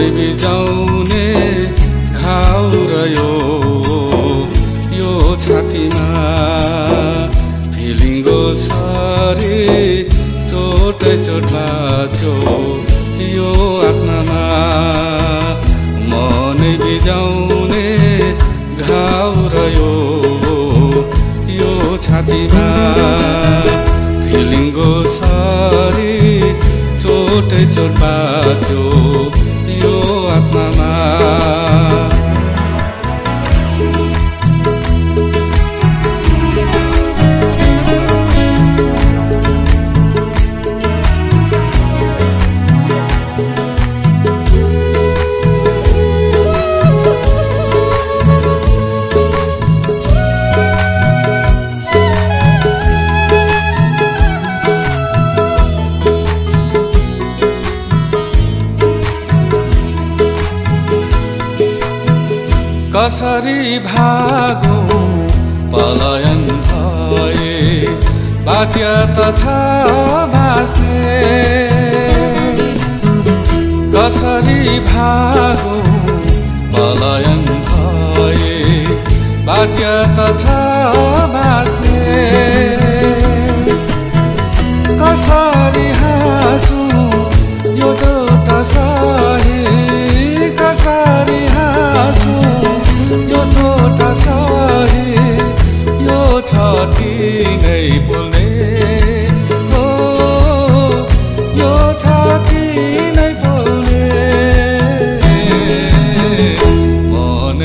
मनै बिजाउने घाउ रह्यो यो छातीमा फिलिङ्गो सरी चोटै चोट बाँच्यो यो आत्मामा। मनै बिजाउने घाउ रह्यो यो छातीमा। कसरी भागो पलायन भए बाध्य त छ।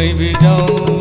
मनै बिजाउने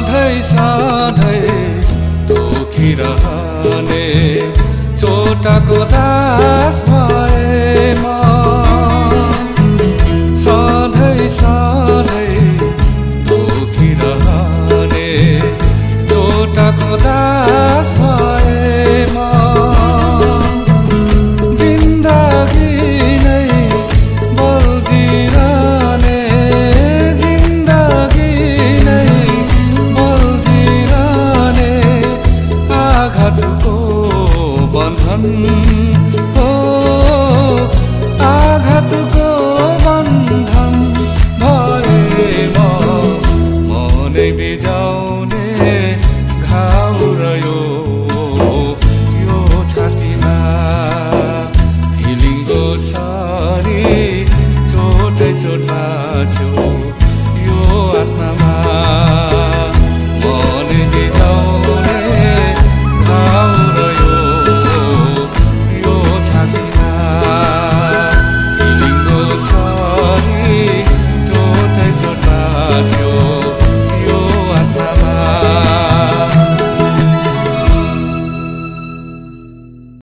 सधैँ सधैँ दुखिरहने चोटको दा आघातको बन्धन भे मनै बिजाउने घाउ यो छातिमा। फिलिङको साडी चोट चोटा जो